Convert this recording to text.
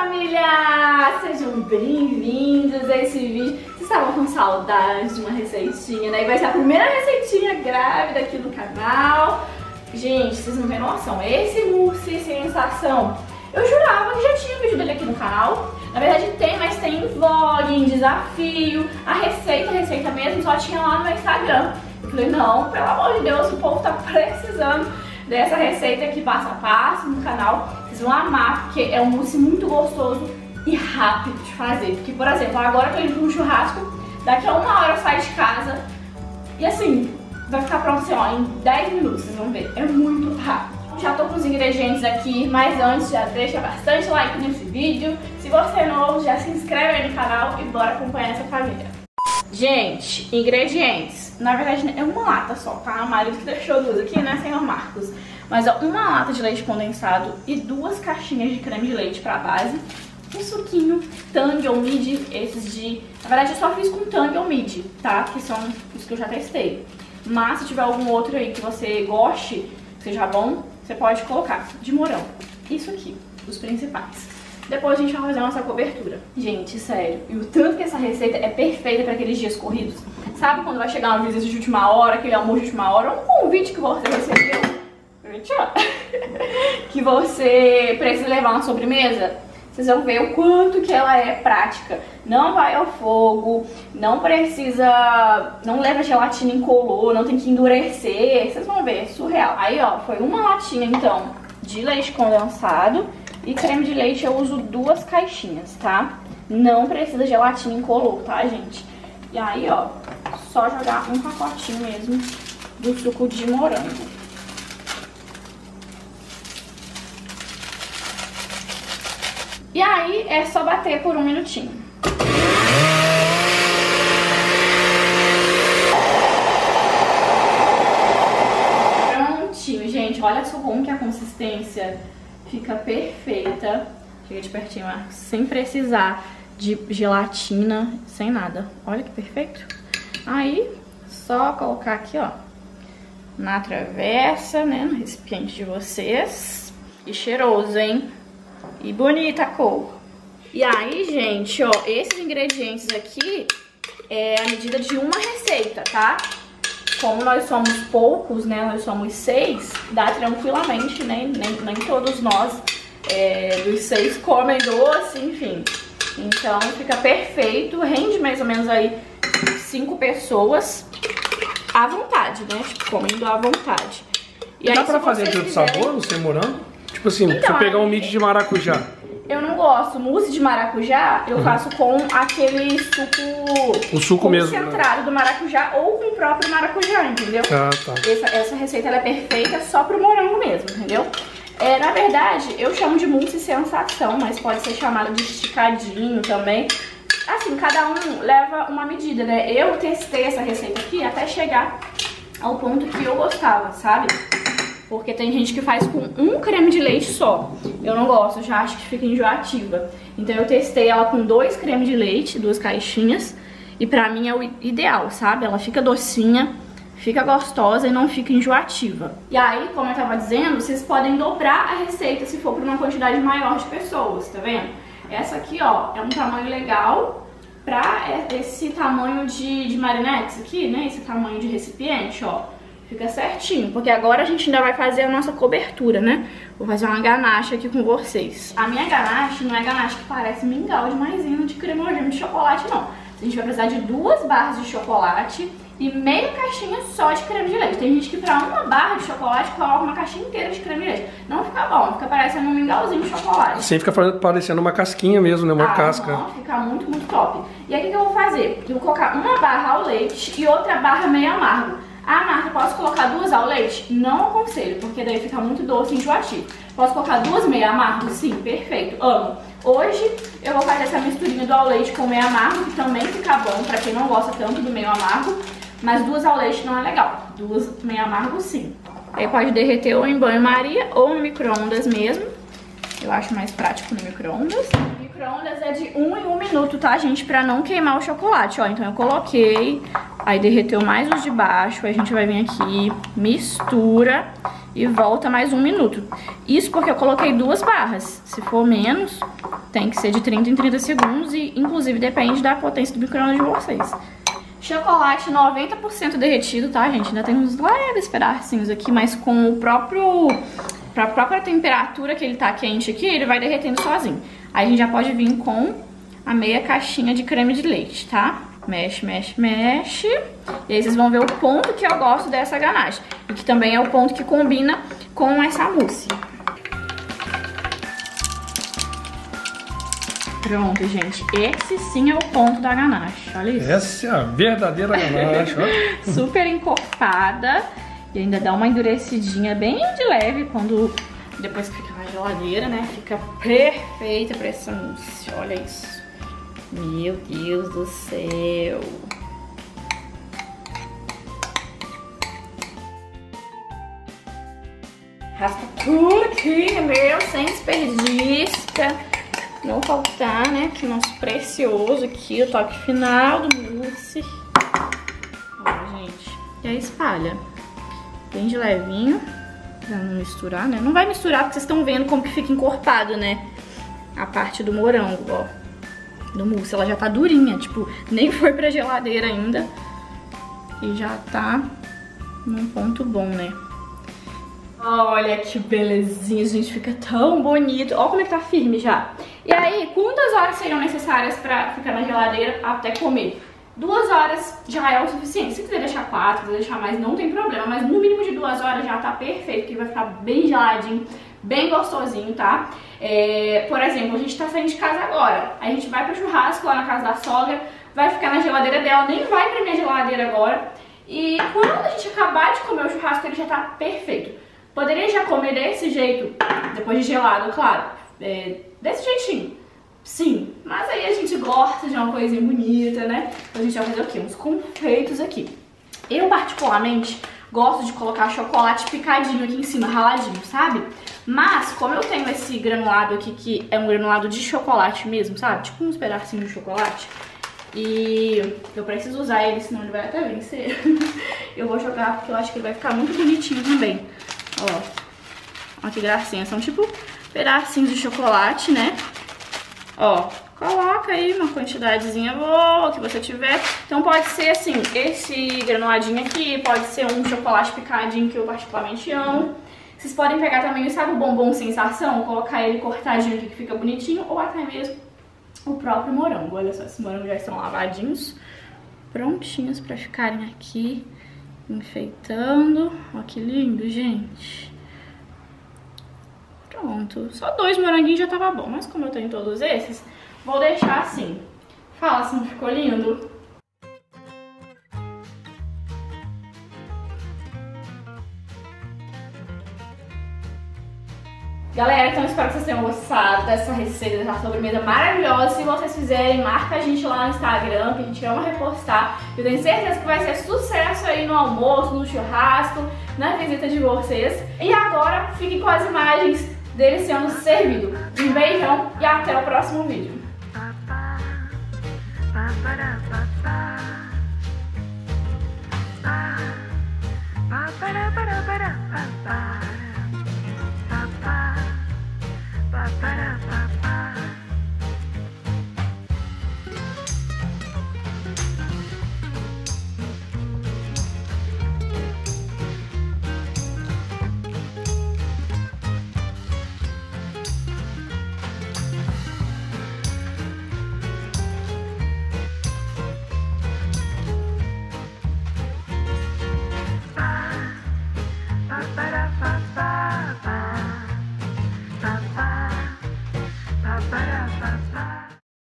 família! Sejam bem-vindos a esse vídeo. Vocês estavam com saudade de uma receitinha, né? E vai ser a primeira receitinha grávida aqui no canal. Gente, vocês não têm noção, esse mousse sensação. Eu jurava que já tinha vídeo dele aqui no canal. Na verdade tem, mas tem em vlog, em desafio. A receita, a receita mesmo, só tinha lá no meu Instagram. Eu falei, não, pelo amor de Deus, o povo tá precisando dessa receita aqui passo a passo no canal. Vão amar, porque é um mousse muito gostoso e rápido de fazer. Porque, por exemplo, agora eu tô indo pra um churrasco, daqui a uma hora eu saio de casa e assim, vai ficar pronto assim, ó, em 10 minutos, vocês vão ver. É muito rápido. Já tô com os ingredientes aqui, mas antes já deixa bastante like nesse vídeo. Se você é novo, já se inscreve aí no canal e bora acompanhar essa família. Gente, ingredientes. Na verdade, é uma lata só, tá? A Marido que deixou duas aqui, né, senhor Marcos? Mas ó, uma lata de leite condensado e duas caixinhas de creme de leite pra base. Um suquinho Tang ou Mid, esses de... Na verdade, eu só fiz com Tang ou Mid, tá? Que são os que eu já testei. Mas se tiver algum outro aí que você goste, seja bom, você pode colocar. De morango. Isso aqui, os principais. Depois a gente vai fazer a nossa cobertura. Gente, sério, e o tanto que essa receita é perfeita para aqueles dias corridos. Sabe quando vai chegar uma visita de última hora, aquele almoço de última hora, um convite que você recebeu? que você precisa levar uma sobremesa? Vocês vão ver o quanto que ela é prática. Não vai ao fogo, não precisa, não leva gelatina incolor, não tem que endurecer. Vocês vão ver, é surreal. Aí, ó, foi uma latinha, então, de leite condensado e creme de leite eu uso duas caixinhas, tá? Não precisa gelatina incolor, tá, gente? E aí, ó, só jogar um pacotinho mesmo do suco de morango. E aí é só bater por um minutinho. Prontinho, gente. Olha só como que a consistência fica perfeita. Chega de pertinho, Marcos. Sem precisar de gelatina, sem nada. Olha que perfeito. Aí, só colocar aqui, ó, na travessa, né, no recipiente de vocês. E cheiroso, hein? E bonita a cor. E aí, gente, ó, esses ingredientes aqui é a medida de uma receita, tá? Como nós somos poucos, né, nós somos seis, dá tranquilamente, né, nem, nem todos nós é, dos seis comem doce, enfim. Então fica perfeito, rende mais ou menos aí cinco pessoas à vontade, né, tipo, comendo à vontade. E, dá aí, pra fazer de outro sabor, no sem morango? Tipo assim, então, você pegar um mid de maracujá. Eu não gosto. Mousse de maracujá eu uhum. faço com aquele suco... O suco mesmo. Concentrado né? do maracujá ou com o próprio maracujá, entendeu? Ah, tá. Essa, essa receita é perfeita só pro morango mesmo, entendeu? É, na verdade, eu chamo de mousse sensação, mas pode ser chamado de esticadinho também. Assim, cada um leva uma medida, né? Eu testei essa receita aqui até chegar ao ponto que eu gostava, sabe? Porque tem gente que faz com um creme de leite só. Eu não gosto, já acho que fica enjoativa. Então eu testei ela com dois cremes de leite, duas caixinhas. E pra mim é o ideal, sabe? Ela fica docinha, fica gostosa e não fica enjoativa. E aí, como eu tava dizendo, vocês podem dobrar a receita se for pra uma quantidade maior de pessoas, tá vendo? Essa aqui, ó, é um tamanho legal pra esse tamanho de, de marinetes aqui, né? Esse tamanho de recipiente, ó. Fica certinho, porque agora a gente ainda vai fazer a nossa cobertura, né? Vou fazer uma ganache aqui com vocês. A minha ganache não é ganache que parece mingau de maisena de cremogêneo de chocolate, não. A gente vai precisar de duas barras de chocolate e meia caixinha só de creme de leite. Tem gente que pra uma barra de chocolate coloca uma caixinha inteira de creme de leite. Não fica bom, fica parecendo um mingauzinho de chocolate. Assim fica parecendo uma casquinha mesmo, né? Uma ah, casca. Não, fica muito, muito top. E aí o que eu vou fazer? Eu vou colocar uma barra ao leite e outra barra meio amargo. Ah, Marta, posso colocar duas ao leite? Não aconselho, porque daí fica muito doce e enjoativo. Posso colocar duas meia amargo? Sim, perfeito, amo. Hoje eu vou fazer essa misturinha do ao leite com meio amargo, que também fica bom pra quem não gosta tanto do meio amargo. Mas duas ao leite não é legal, duas meio amargo sim. Aí pode derreter ou em banho-maria ou no micro-ondas mesmo. Eu acho mais prático no micro-ondas. Micro-ondas é de um em um minuto, tá, gente? Pra não queimar o chocolate, ó. Então eu coloquei, aí derreteu mais os de baixo, aí a gente vai vir aqui, mistura e volta mais um minuto. Isso porque eu coloquei duas barras. Se for menos, tem que ser de 30 em 30 segundos e inclusive depende da potência do micro-ondas de vocês. Chocolate 90% derretido, tá, gente? Ainda tem uns leves pedacinhos aqui, mas com o próprio... Pra própria temperatura que ele tá quente aqui, ele vai derretendo sozinho. Aí a gente já pode vir com a meia caixinha de creme de leite, tá? Mexe, mexe, mexe. E aí vocês vão ver o ponto que eu gosto dessa ganache. E que também é o ponto que combina com essa mousse. Pronto, gente. Esse sim é o ponto da ganache. Olha isso. Essa é a verdadeira ganache. Super encorpada. E ainda dá uma endurecidinha bem de leve quando depois que fica na geladeira, né? Fica perfeita pra essa mousse. Olha isso. Meu Deus do céu. Raspa tudo aqui, meu, sem desperdício. Não faltar, né? Que nosso precioso aqui, o toque final do mousse. Ó, gente. E aí espalha. Bem de levinho. Pra não misturar, né? Não vai misturar porque vocês estão vendo como que fica encorpado, né? A parte do morango, ó. Do mousse. Ela já tá durinha, tipo, nem foi pra geladeira ainda. E já tá num ponto bom, né? Olha que belezinha, gente, fica tão bonito. Olha como é que tá firme já. E aí, quantas horas seriam necessárias pra ficar na geladeira até comer? Duas horas já é o suficiente. Se quiser deixar quatro, quiser deixar mais, não tem problema. Mas no mínimo de duas horas já tá perfeito, que vai ficar bem geladinho, bem gostosinho, tá? É, por exemplo, a gente tá saindo de casa agora. A gente vai pro churrasco lá na casa da sogra, vai ficar na geladeira dela, nem vai pra minha geladeira agora. E quando a gente acabar de comer o churrasco, ele já tá perfeito. Poderia já comer desse jeito, depois de gelado, claro. É, desse jeitinho. Sim, mas aí a gente gosta de uma coisinha bonita, né? Então a gente vai fazer o quê? Uns confeitos aqui. Eu, particularmente, gosto de colocar chocolate picadinho aqui em cima, raladinho, sabe? Mas, como eu tenho esse granulado aqui, que é um granulado de chocolate mesmo, sabe? Tipo uns pedacinhos de chocolate. E eu preciso usar ele, senão ele vai até vencer. eu vou jogar porque eu acho que ele vai ficar muito bonitinho também. Ó, ó que gracinha. São tipo pedacinhos de chocolate, né? Ó, coloca aí uma quantidadezinha boa que você tiver. Então pode ser assim, esse granuladinho aqui, pode ser um chocolate picadinho que eu particularmente amo. Vocês podem pegar também, sabe o bombom sensação? Colocar ele cortadinho aqui que fica bonitinho, ou até mesmo o próprio morango. Olha só, esses morangos já estão lavadinhos, prontinhos pra ficarem aqui enfeitando. Ó que lindo, gente. Pronto. Só dois moranguinhos já tava bom. Mas como eu tenho todos esses, vou deixar assim. Fala se não ficou lindo. Galera, então espero que vocês tenham gostado dessa receita, dessa sobremesa maravilhosa. Se vocês fizerem, marca a gente lá no Instagram, que a gente ama repostar. Eu tenho certeza que vai ser sucesso aí no almoço, no churrasco, na visita de vocês. E agora, fiquem com as imagens dele sendo servido. Um beijão e até o próximo vídeo.